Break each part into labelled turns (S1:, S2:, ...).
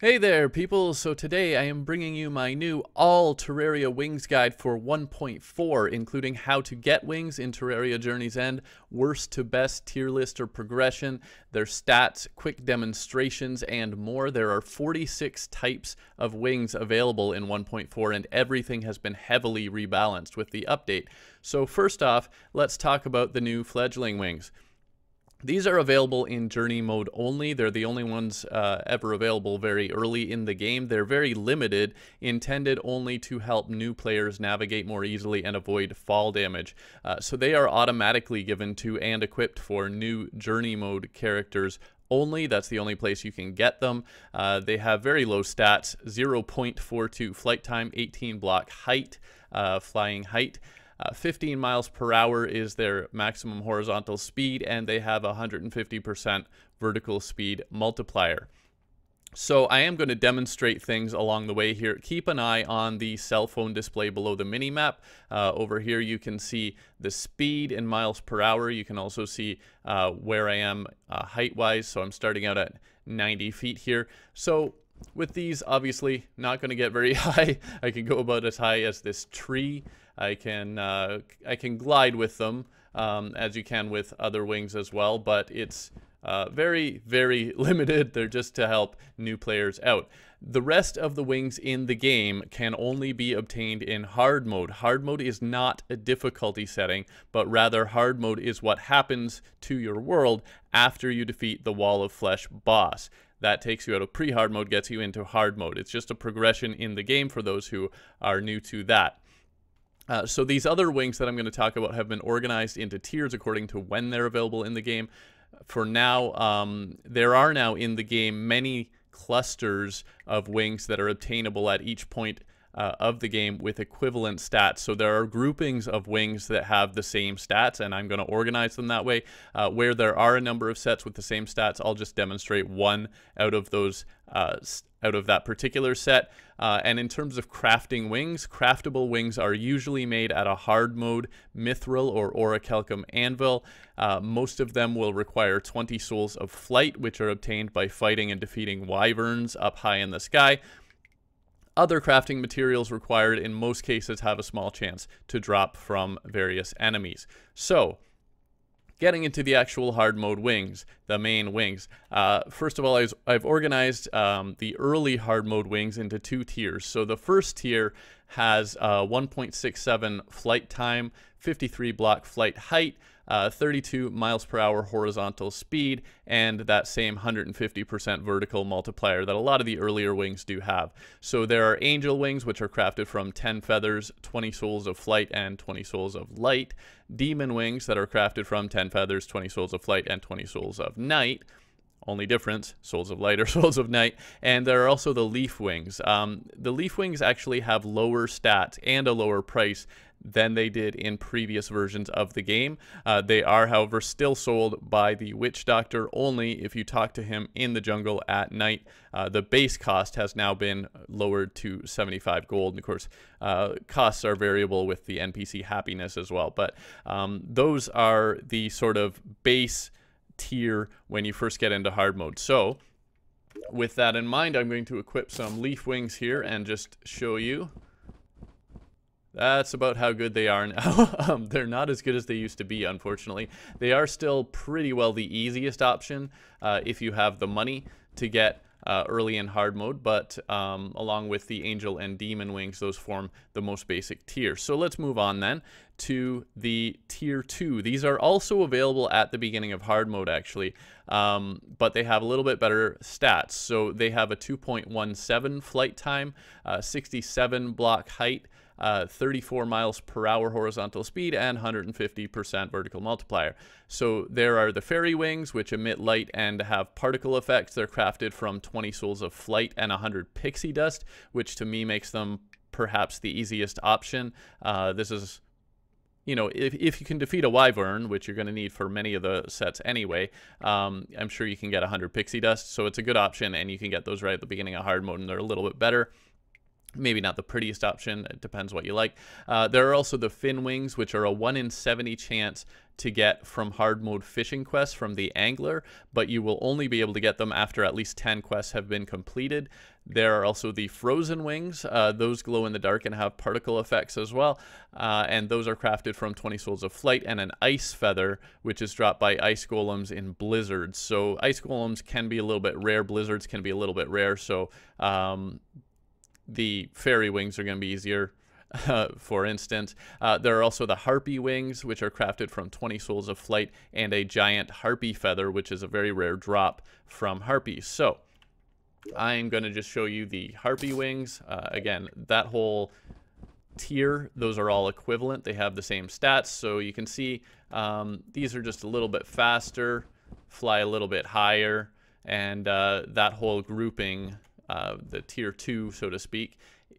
S1: Hey there, people! So today I am bringing you my new all Terraria Wings guide for 1.4, including how to get wings in Terraria Journey's End, worst to best tier list or progression, their stats, quick demonstrations, and more. There are 46 types of wings available in 1.4, and everything has been heavily rebalanced with the update. So first off, let's talk about the new fledgling wings. These are available in journey mode only. They're the only ones uh, ever available very early in the game. They're very limited, intended only to help new players navigate more easily and avoid fall damage. Uh, so they are automatically given to and equipped for new journey mode characters only. That's the only place you can get them. Uh, they have very low stats 0.42 flight time, 18 block height, uh, flying height. Uh, 15 miles per hour is their maximum horizontal speed, and they have a 150% vertical speed multiplier. So I am going to demonstrate things along the way here. Keep an eye on the cell phone display below the mini map. Uh, over here you can see the speed in miles per hour. You can also see uh, where I am uh, height-wise. So I'm starting out at 90 feet here. So with these, obviously not going to get very high. I can go about as high as this tree. I can uh, I can glide with them um, as you can with other wings as well, but it's uh, very, very limited. They're just to help new players out. The rest of the wings in the game can only be obtained in hard mode. Hard mode is not a difficulty setting, but rather hard mode is what happens to your world after you defeat the Wall of Flesh boss. That takes you out of pre-hard mode, gets you into hard mode. It's just a progression in the game for those who are new to that. Uh, so these other wings that I'm going to talk about have been organized into tiers according to when they're available in the game. For now, um, there are now in the game many clusters of wings that are obtainable at each point uh, of the game with equivalent stats. So there are groupings of wings that have the same stats, and I'm going to organize them that way. Uh, where there are a number of sets with the same stats, I'll just demonstrate one out of those uh, out of that particular set. Uh, and in terms of crafting wings, craftable wings are usually made at a hard mode mithril or orichalcum anvil. Uh, most of them will require 20 souls of flight, which are obtained by fighting and defeating wyverns up high in the sky. Other crafting materials required in most cases have a small chance to drop from various enemies. So, getting into the actual hard mode wings, the main wings. Uh, first of all, I've, I've organized um, the early hard mode wings into two tiers. So the first tier has uh, 1.67 flight time, 53 block flight height, uh, 32 miles per hour horizontal speed, and that same 150% vertical multiplier that a lot of the earlier wings do have. So there are angel wings, which are crafted from 10 feathers, 20 souls of flight, and 20 souls of light. Demon wings that are crafted from 10 feathers, 20 souls of flight, and 20 souls of night only difference souls of light or souls of night and there are also the leaf wings um, the leaf wings actually have lower stats and a lower price than they did in previous versions of the game. Uh, they are, however, still sold by the Witch Doctor only if you talk to him in the jungle at night. Uh, the base cost has now been lowered to 75 gold. And of course, uh, costs are variable with the NPC happiness as well. But um, those are the sort of base tier when you first get into hard mode. So, with that in mind, I'm going to equip some leaf wings here and just show you. That's about how good they are now. um, they're not as good as they used to be, unfortunately. They are still pretty well the easiest option uh, if you have the money to get uh, early in hard mode, but um, along with the Angel and Demon Wings, those form the most basic tier. So let's move on then to the tier 2. These are also available at the beginning of hard mode, actually, um, but they have a little bit better stats. So they have a 2.17 flight time, uh, 67 block height, uh, 34 miles per hour horizontal speed, and 150% vertical multiplier. So there are the fairy wings, which emit light and have particle effects. They're crafted from 20 souls of flight and 100 pixie dust, which to me makes them perhaps the easiest option. Uh, this is you know, if, if you can defeat a Wyvern, which you're going to need for many of the sets anyway, um, I'm sure you can get 100 Pixie Dust, so it's a good option, and you can get those right at the beginning of hard mode, and they're a little bit better. Maybe not the prettiest option. It depends what you like. Uh, there are also the fin wings, which are a 1 in 70 chance to get from hard mode fishing quests from the angler, but you will only be able to get them after at least 10 quests have been completed. There are also the frozen wings. Uh, those glow in the dark and have particle effects as well. Uh, and those are crafted from 20 Souls of Flight and an ice feather, which is dropped by ice golems in blizzards. So ice golems can be a little bit rare. Blizzards can be a little bit rare. So um, the fairy wings are going to be easier. Uh, for instance, uh, there are also the harpy wings, which are crafted from 20 souls of flight, and a giant harpy feather, which is a very rare drop from harpies. So, I'm going to just show you the harpy wings. Uh, again, that whole tier, those are all equivalent. They have the same stats. So you can see um, these are just a little bit faster, fly a little bit higher, and uh, that whole grouping uh, the tier two, so to speak,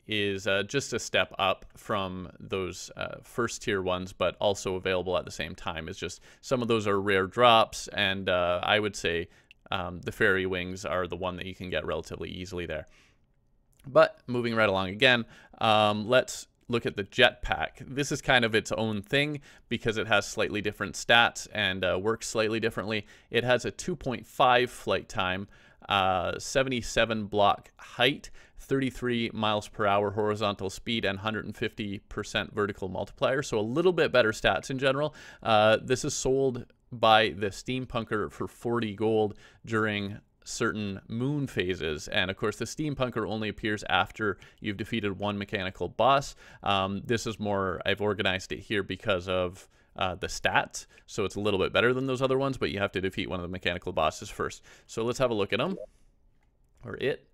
S1: is uh, just a step up from those uh, first tier ones, but also available at the same time. It's just some of those are rare drops, and uh, I would say um, the fairy wings are the one that you can get relatively easily there. But moving right along again, um, let's look at the jetpack. This is kind of its own thing because it has slightly different stats and uh, works slightly differently. It has a 2.5 flight time, uh, 77 block height, 33 miles per hour horizontal speed, and 150% vertical multiplier. So a little bit better stats in general. Uh, this is sold by the Steampunker for 40 gold during certain moon phases. And of course, the Steampunker only appears after you've defeated one mechanical boss. Um, this is more, I've organized it here because of uh, the stats. So it's a little bit better than those other ones, but you have to defeat one of the mechanical bosses first. So let's have a look at them. Or it.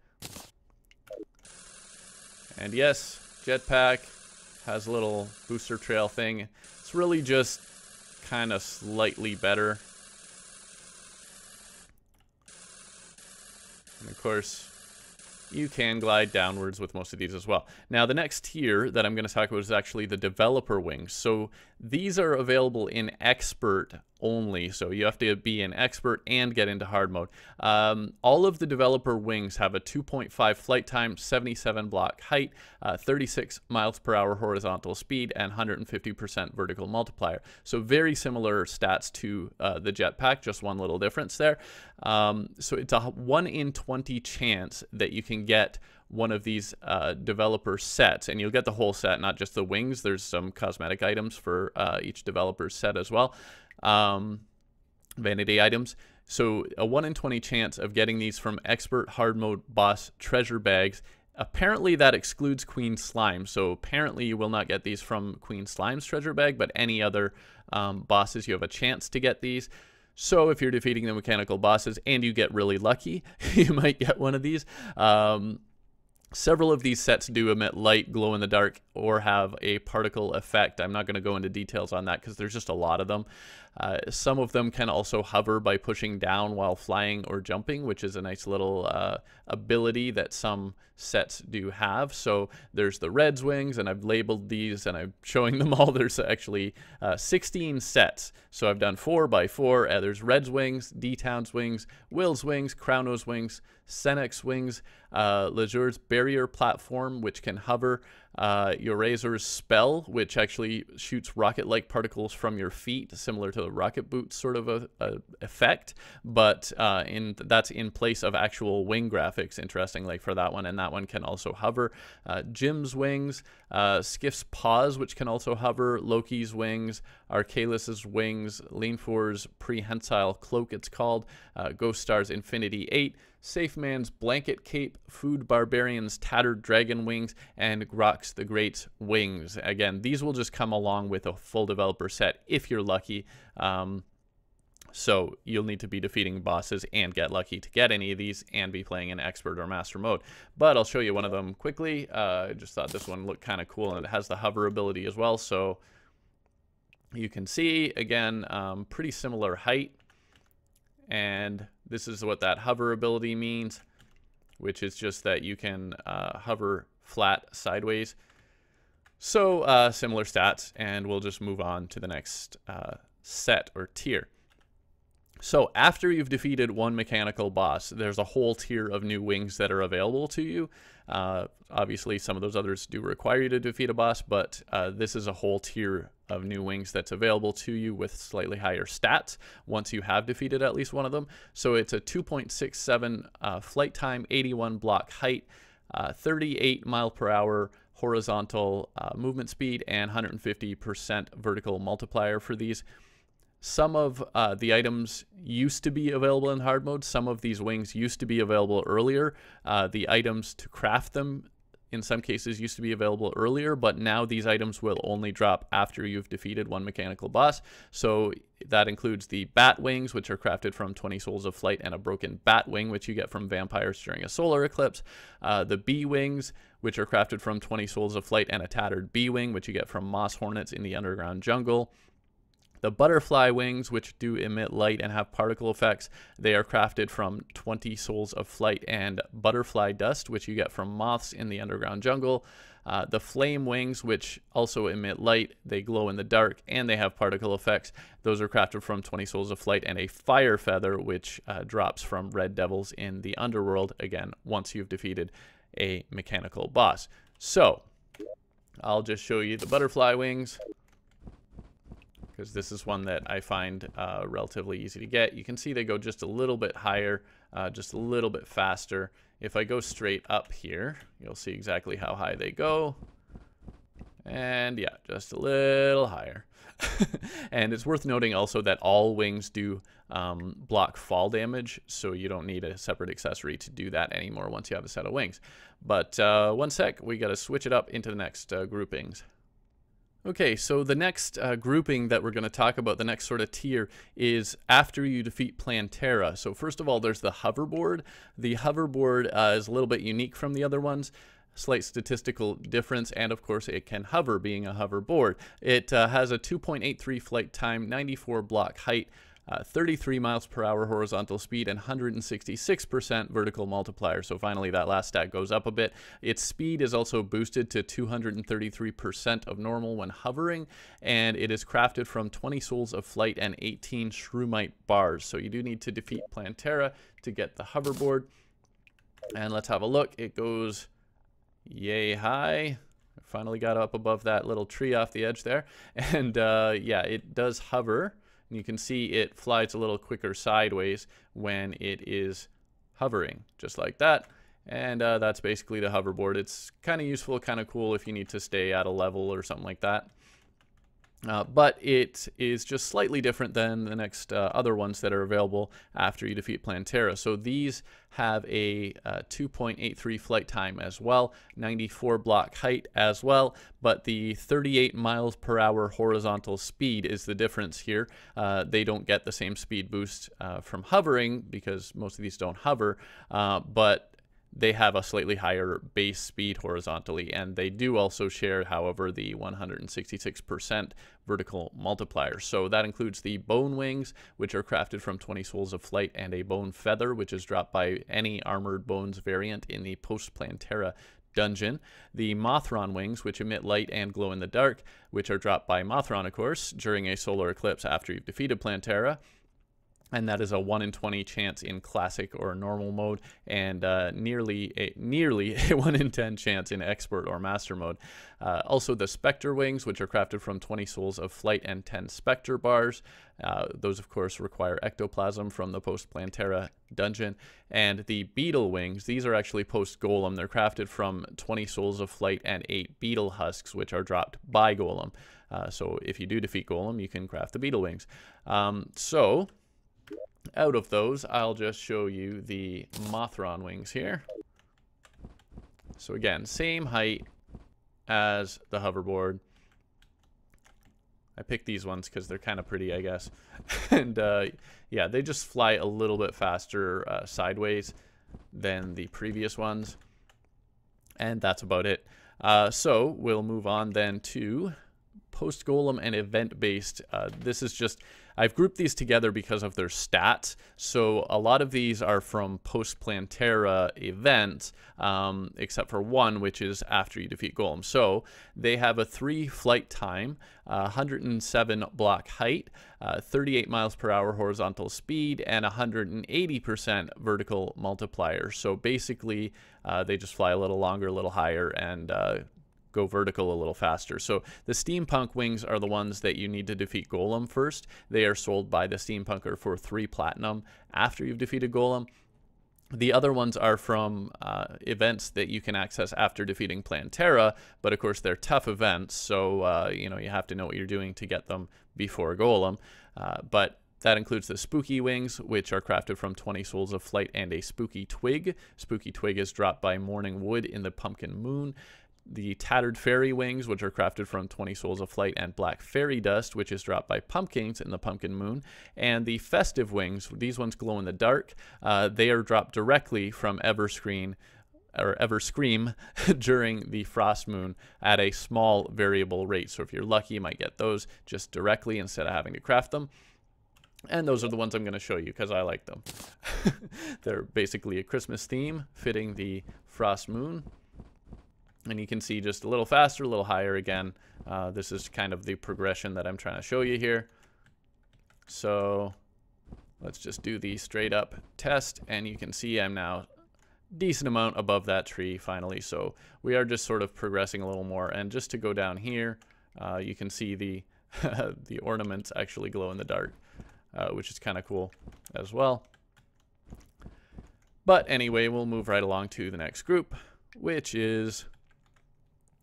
S1: And yes, jetpack has a little booster trail thing. It's really just kind of slightly better. And of course, you can glide downwards with most of these as well. Now, the next tier that I'm going to talk about is actually the developer wings. So these are available in expert only, so you have to be an expert and get into hard mode. Um, all of the developer wings have a 2.5 flight time, 77 block height, uh, 36 miles per hour horizontal speed, and 150% vertical multiplier. So very similar stats to uh, the jetpack, just one little difference there. Um, so it's a 1 in 20 chance that you can get one of these uh, developer sets, and you'll get the whole set, not just the wings. There's some cosmetic items for uh, each developer's set as well um, vanity items. So a 1 in 20 chance of getting these from expert hard mode boss treasure bags. Apparently that excludes Queen Slime. So apparently you will not get these from Queen Slime's treasure bag, but any other um, bosses you have a chance to get these. So if you're defeating the mechanical bosses and you get really lucky, you might get one of these. Um, Several of these sets do emit light, glow in the dark, or have a particle effect. I'm not going to go into details on that because there's just a lot of them. Uh, some of them can also hover by pushing down while flying or jumping, which is a nice little uh, ability that some sets do have. So there's the Red's wings, and I've labeled these and I'm showing them all. There's actually uh, 16 sets. So I've done four by four. Uh, there's Red's wings, D-Town's wings, Will's wings, Crowno's wings, Cenx wings, uh, Lazure's barrier platform, which can hover, uh, Yoraiz0r's spell, which actually shoots rocket-like particles from your feet, similar to the rocket boot sort of a, a effect, but uh, in that's in place of actual wing graphics, interestingly for that one, and that one can also hover. Uh, Jim's wings, uh, Skiphs' paws, which can also hover, Loki's wings, Arkhalis's wings, Leinfors' prehensile cloak, it's called, uh, Ghostar's Infinity 8, Safeman's Blanket Cape, FoodBarbarian's Tattered Dragon Wings, and Grox the Great's Wings. Again, these will just come along with a full developer set if you're lucky. Um, so you'll need to be defeating bosses and get lucky to get any of these and be playing in expert or master mode. But I'll show you one of them quickly. Uh, I just thought this one looked kind of cool and it has the hover ability as well. So you can see, again, um, pretty similar height. And this is what that hover ability means, which is just that you can uh, hover flat sideways. So uh, similar stats, and we'll just move on to the next uh, set or tier. So after you've defeated one mechanical boss, there's a whole tier of new wings that are available to you. Uh, obviously, some of those others do require you to defeat a boss, but uh, this is a whole tier of new wings that's available to you with slightly higher stats once you have defeated at least one of them. So it's a 2.67 uh, flight time, 81 block height, uh, 38 mile per hour horizontal uh, movement speed, and 150% vertical multiplier for these. Some of uh, the items used to be available in hard mode. Some of these wings used to be available earlier. Uh, the items to craft them in some cases used to be available earlier, but now these items will only drop after you've defeated one mechanical boss. So that includes the bat wings, which are crafted from 20 souls of flight, and a broken bat wing, which you get from vampires during a solar eclipse. Uh, the bee wings, which are crafted from 20 souls of flight, and a tattered bee wing, which you get from moss hornets in the underground jungle. The butterfly wings, which do emit light and have particle effects, they are crafted from 20 souls of flight and butterfly dust, which you get from moths in the underground jungle. Uh, the flame wings, which also emit light, they glow in the dark and they have particle effects. Those are crafted from 20 souls of flight and a fire feather, which uh, drops from red devils in the underworld, again, once you've defeated a mechanical boss. So, I'll just show you the butterfly wings because this is one that I find uh, relatively easy to get. You can see they go just a little bit higher, uh, just a little bit faster. If I go straight up here, you'll see exactly how high they go. And yeah, just a little higher. and it's worth noting also that all wings do um, block fall damage, so you don't need a separate accessory to do that anymore once you have a set of wings. But uh, one sec, we got to switch it up into the next uh, groupings. Okay, so the next uh, grouping that we're going to talk about, the next sort of tier, is after you defeat Plantera. So first of all, there's the hoverboard. The hoverboard uh, is a little bit unique from the other ones slight statistical difference, and of course it can hover being a hoverboard. It uh, has a 2.83 flight time, 94 block height, uh, 33 miles per hour horizontal speed and 166% vertical multiplier. So finally that last stat goes up a bit. Its speed is also boosted to 233% of normal when hovering and it is crafted from 20 souls of flight and 18 shroomite bars. So you do need to defeat Plantera to get the hoverboard. And let's have a look. It goes yay high finally got up above that little tree off the edge there. And uh, yeah, it does hover and you can see it flies a little quicker sideways when it is hovering, just like that. And uh, that's basically the hoverboard. It's kind of useful, kind of cool if you need to stay at a level or something like that. Uh, but it is just slightly different than the next uh, other ones that are available after you defeat Plantera. So these have a uh, 2.83 flight time as well, 94 block height as well, but the 38 miles per hour horizontal speed is the difference here. Uh, they don't get the same speed boost uh, from hovering because most of these don't hover, uh, but they have a slightly higher base speed horizontally, and they do also share, however, the 166% vertical multiplier. So that includes the bone wings, which are crafted from 20 souls of flight, and a bone feather, which is dropped by any armored bones variant in the post Plantera dungeon. The Mothron wings, which emit light and glow in the dark, which are dropped by Mothron, of course, during a solar eclipse after you've defeated Plantera and that is a 1 in 20 chance in classic or normal mode and uh, nearly a, nearly a 1 in 10 chance in expert or master mode. Uh, also the Spectre wings, which are crafted from 20 souls of flight and 10 Spectre bars. Uh, those, of course, require ectoplasm from the post Plantera dungeon. And the Beetle wings, these are actually post Golem. They're crafted from 20 souls of flight and 8 Beetle husks, which are dropped by Golem. Uh, so if you do defeat Golem, you can craft the Beetle wings. Um, so out of those, I'll just show you the Mothron wings here. So again, same height as the hoverboard. I picked these ones because they're kind of pretty, I guess. and uh, yeah, they just fly a little bit faster uh, sideways than the previous ones. And that's about it. Uh, so we'll move on then to post golem and event based. Uh, this is just I've grouped these together because of their stats. So a lot of these are from post Plantera events, um, except for one, which is after you defeat Golem. So they have a three flight time, uh, 107 block height, uh, 38 miles per hour horizontal speed, and 180% vertical multiplier. So basically, uh, they just fly a little longer, a little higher, and uh, go vertical a little faster. So the steampunk wings are the ones that you need to defeat Golem first. They are sold by the steampunker for three platinum after you've defeated Golem. The other ones are from uh, events that you can access after defeating Plantera, but of course they're tough events, so uh, you know you have to know what you're doing to get them before Golem. Uh, but that includes the Spooky Wings, which are crafted from 20 Souls of Flight and a Spooky Twig. Spooky Twig is dropped by Morning Wood in the Pumpkin Moon the Tattered Fairy Wings, which are crafted from 20 Souls of Flight, and Black Fairy Dust, which is dropped by Pumpkins in the Pumpkin Moon, and the Festive Wings, these ones glow in the dark. Uh, they are dropped directly from Everscream or ever scream during the Frost Moon at a small variable rate. So if you're lucky, you might get those just directly instead of having to craft them. And those are the ones I'm going to show you because I like them. They're basically a Christmas theme fitting the Frost Moon and you can see just a little faster, a little higher again. Uh, this is kind of the progression that I'm trying to show you here. So let's just do the straight up test and you can see I'm now decent amount above that tree finally. So we are just sort of progressing a little more. And just to go down here, uh, you can see the, the ornaments actually glow in the dark, uh, which is kind of cool as well. But anyway, we'll move right along to the next group, which is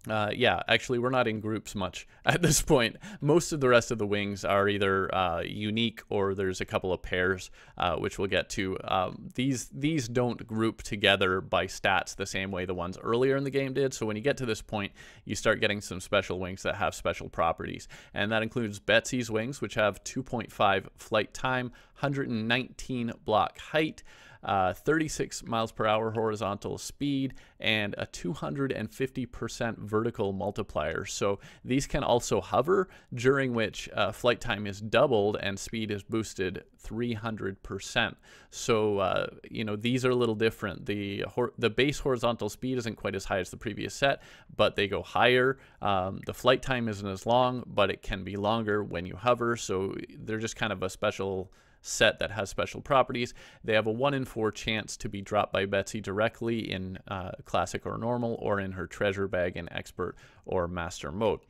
S1: uh, yeah, actually, we're not in groups much at this point. Most of the rest of the wings are either uh, unique or there's a couple of pairs, uh, which we'll get to. Um, these these don't group together by stats the same way the ones earlier in the game did. So when you get to this point, you start getting some special wings that have special properties, and that includes Betsy's wings, which have 2.5 flight time, 119 block height uh, 36 miles per hour horizontal speed, and a 250% vertical multiplier. So these can also hover, during which uh, flight time is doubled and speed is boosted 300%. So, uh, you know, these are a little different. The, the base horizontal speed isn't quite as high as the previous set, but they go higher. Um, the flight time isn't as long, but it can be longer when you hover. So they're just kind of a special set that has special properties. They have a 1 in 4 chance to be dropped by Betsy directly in uh, Classic or Normal or in her treasure bag in Expert or Master mode.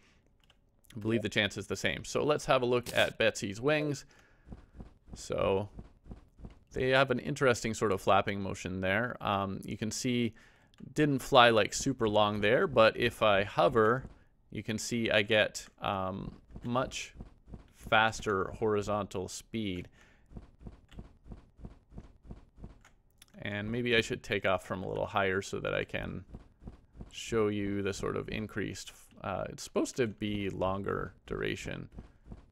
S1: I believe the chance is the same. So let's have a look at Betsy's wings. So they have an interesting sort of flapping motion there. Um, you can see didn't fly like super long there, but if I hover, you can see I get um, much faster horizontal speed. And maybe I should take off from a little higher so that I can show you the sort of increased, uh, it's supposed to be longer duration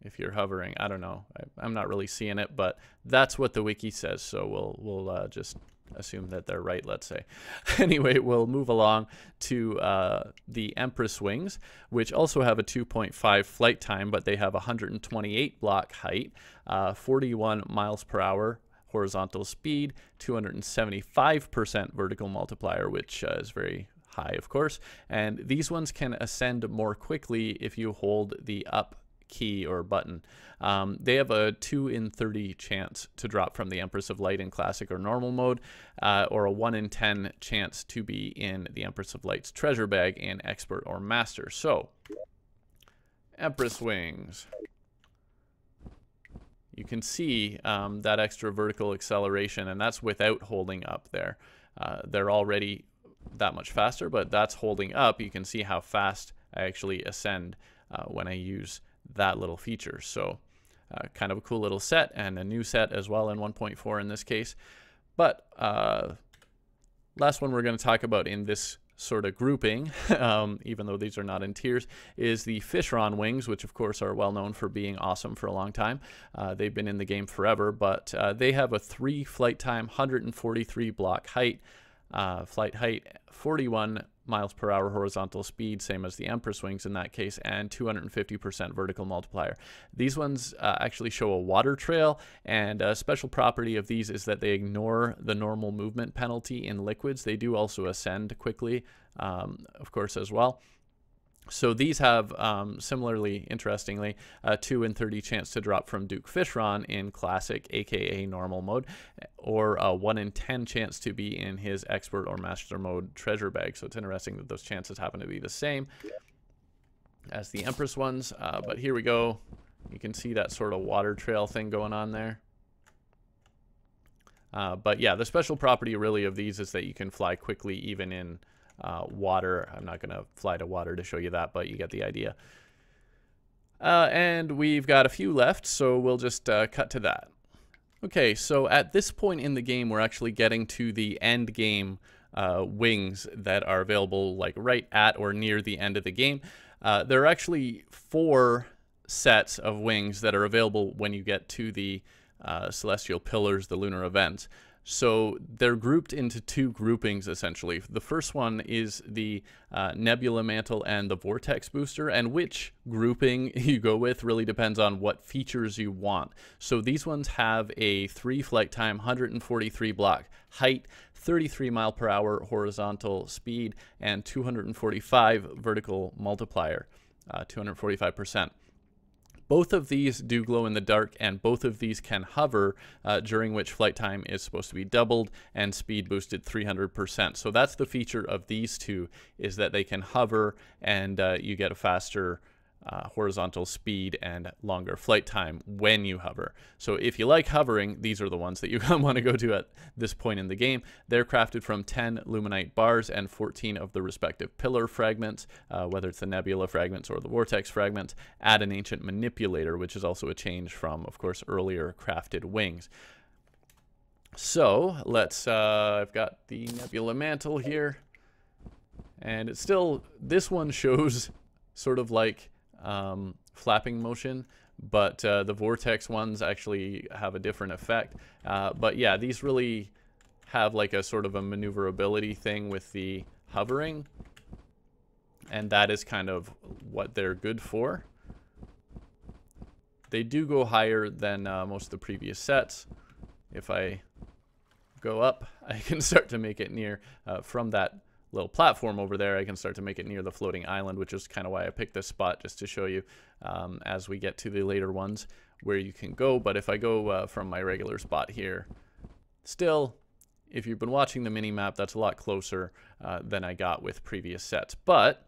S1: if you're hovering. I don't know. I, am not really seeing it, but that's what the wiki says. So we'll, we'll uh, just assume that they're right, let's say. anyway, we'll move along to uh, the Empress wings, which also have a 2.5 flight time, but they have 128 block height, uh, 41 miles per hour horizontal speed, 275% vertical multiplier, which uh, is very high, of course. And these ones can ascend more quickly if you hold the up key or button. Um, they have a 2 in 30 chance to drop from the Empress of Light in Classic or Normal mode, uh, or a 1 in 10 chance to be in the Empress of Light's treasure bag in Expert or Master. So, Empress Wings you can see um, that extra vertical acceleration, and that's without holding up there. Uh, they're already that much faster, but that's holding up. You can see how fast I actually ascend uh, when I use that little feature. So uh, kind of a cool little set and a new set as well in 1.4 in this case. But uh, last one we're going to talk about in this sort of grouping, um, even though these are not in tiers, is the Fishron wings, which of course are well known for being awesome for a long time. Uh, they've been in the game forever, but uh, they have a three flight time, 143 block height, uh, flight height, 41 miles per hour horizontal speed, same as the Empress wings in that case, and 250% vertical multiplier. These ones uh, actually show a water trail, and a special property of these is that they ignore the normal movement penalty in liquids. They do also ascend quickly, um, of course, as well. So these have, um, similarly, interestingly, a 2 in 30 chance to drop from Duke Fishron in Classic, aka Normal mode, or a 1 in 10 chance to be in his Expert or Master mode treasure bag. So it's interesting that those chances happen to be the same as the Empress ones. Uh, but here we go. You can see that sort of water trail thing going on there. Uh, but yeah, the special property really of these is that you can fly quickly even in uh, water. I'm not going to fly to water to show you that, but you get the idea. Uh, and we've got a few left, so we'll just uh, cut to that. Okay, so at this point in the game, we're actually getting to the end game uh, wings that are available like right at or near the end of the game. Uh, there are actually four sets of wings that are available when you get to the uh, celestial pillars, the lunar events. So they're grouped into two groupings essentially. The first one is the uh, Nebula Mantle and the Vortex Booster, and which grouping you go with really depends on what features you want. So these ones have a three flight time, 143 block height, 33 mile per hour horizontal speed, and 245 vertical multiplier, uh, 245%. Both of these do glow in the dark, and both of these can hover, uh, during which flight time is supposed to be doubled and speed boosted 300%. So that's the feature of these two, is that they can hover and uh, you get a faster uh, horizontal speed and longer flight time when you hover. So if you like hovering, these are the ones that you want to go to at this point in the game. They're crafted from 10 Luminite bars and 14 of the respective pillar fragments, uh, whether it's the Nebula fragments or the Vortex fragments. Add an Ancient Manipulator, which is also a change from, of course, earlier crafted wings. So let's, uh, I've got the Nebula Mantle here. And it's still, this one shows sort of like um, flapping motion, but uh, the vortex ones actually have a different effect. Uh, but yeah, these really have like a sort of a maneuverability thing with the hovering, and that is kind of what they're good for. They do go higher than uh, most of the previous sets. If I go up, I can start to make it near uh, from that little platform over there, I can start to make it near the floating island, which is kind of why I picked this spot, just to show you um, as we get to the later ones where you can go. But if I go uh, from my regular spot here, still, if you've been watching the mini map, that's a lot closer uh, than I got with previous sets. But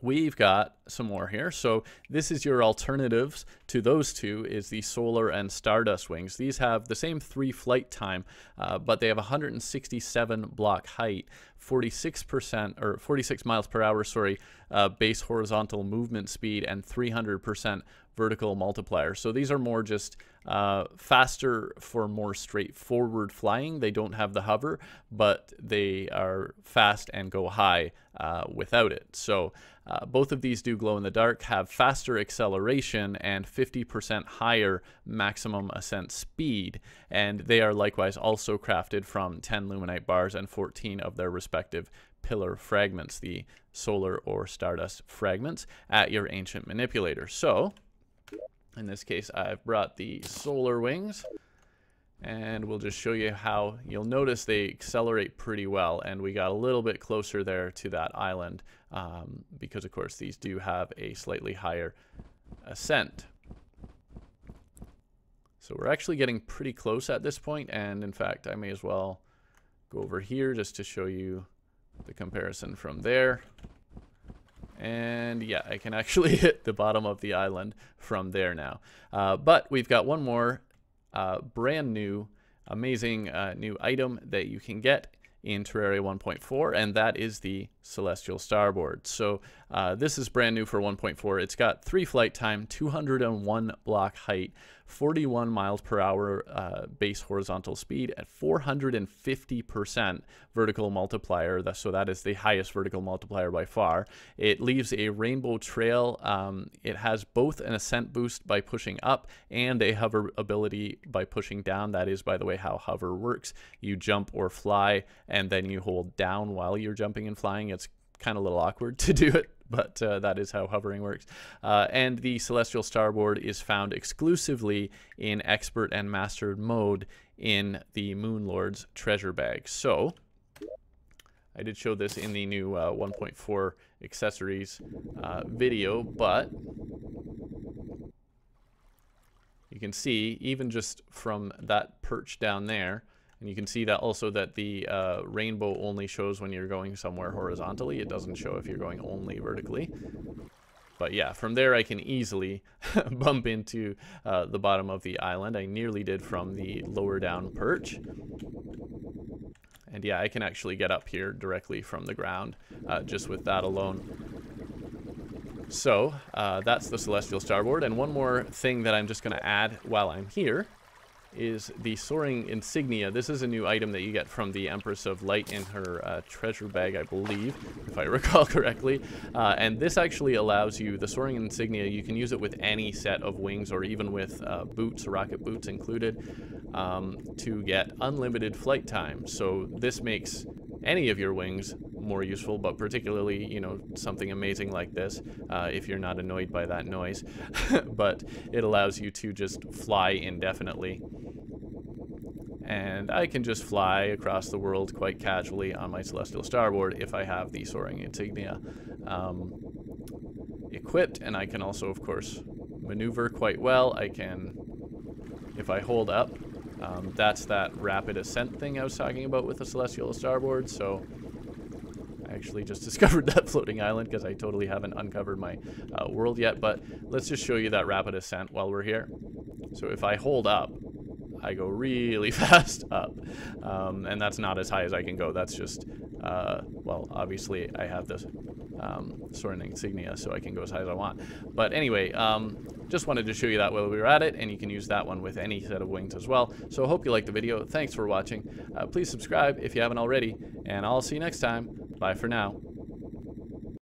S1: we've got some more here. So this is your alternatives to those two is the Solar and Stardust wings. These have the same three flight time, uh, but they have 167 block height, 46% or 46 miles per hour, sorry, uh, base horizontal movement speed, and 300% vertical multiplier. So these are more just uh, faster for more straightforward flying. They don't have the hover, but they are fast and go high uh, without it. So uh, both of these do glow in the dark, have faster acceleration and 50% higher maximum ascent speed, and they are likewise also crafted from 10 Luminite bars and 14 of their respective pillar fragments, the solar or stardust fragments, at your ancient manipulator. So, in this case, I've brought the solar wings and we'll just show you how. You'll notice they accelerate pretty well and we got a little bit closer there to that island um, because of course these do have a slightly higher ascent. So we're actually getting pretty close at this point and in fact I may as well go over here just to show you the comparison from there and yeah, I can actually hit the bottom of the island from there now. Uh, but we've got one more uh, brand new, amazing uh, new item that you can get in Terraria 1.4, and that is the Celestial Starboard. So uh, this is brand new for 1.4. It's got three flight time, 201 block height, 41 miles per hour uh, base horizontal speed at 450% vertical multiplier. So that is the highest vertical multiplier by far. It leaves a rainbow trail. Um, it has both an ascent boost by pushing up and a hover ability by pushing down. That is, by the way, how hover works. You jump or fly, and then you hold down while you're jumping and flying. It's kind of a little awkward to do it, but uh, that is how hovering works. Uh, and the Celestial Starboard is found exclusively in Expert and Mastered mode in the Moon Lord's treasure bag. So, I did show this in the new uh, 1.4 accessories uh, video, but you can see even just from that perch down there, and you can see that also that the uh, rainbow only shows when you're going somewhere horizontally. It doesn't show if you're going only vertically. But yeah, from there I can easily bump into uh, the bottom of the island. I nearly did from the lower down perch. And yeah, I can actually get up here directly from the ground uh, just with that alone. So uh, that's the Celestial Starboard. And one more thing that I'm just going to add while I'm here is the Soaring Insignia. This is a new item that you get from the Empress of Light in her uh, treasure bag, I believe, if I recall correctly. Uh, and this actually allows you, the Soaring Insignia, you can use it with any set of wings or even with uh, boots, rocket boots included, um, to get unlimited flight time. So this makes any of your wings more useful, but particularly, you know, something amazing like this, uh, if you're not annoyed by that noise. but it allows you to just fly indefinitely. And I can just fly across the world quite casually on my Celestial Starboard if I have the Soaring Insignia um, equipped. And I can also, of course, maneuver quite well. I can, if I hold up, um, that's that rapid ascent thing I was talking about with the Celestial Starboard. So I actually just discovered that floating island because I totally haven't uncovered my uh, world yet. But let's just show you that rapid ascent while we're here. So if I hold up, I go really fast up. Um, and that's not as high as I can go. That's just, uh, well, obviously I have this um, an Insignia, so I can go as high as I want. But anyway, um, just wanted to show you that while we were at it, and you can use that one with any set of wings as well. So I hope you liked the video. Thanks for watching. Uh, please subscribe if you haven't already, and I'll see you next time. Bye for now.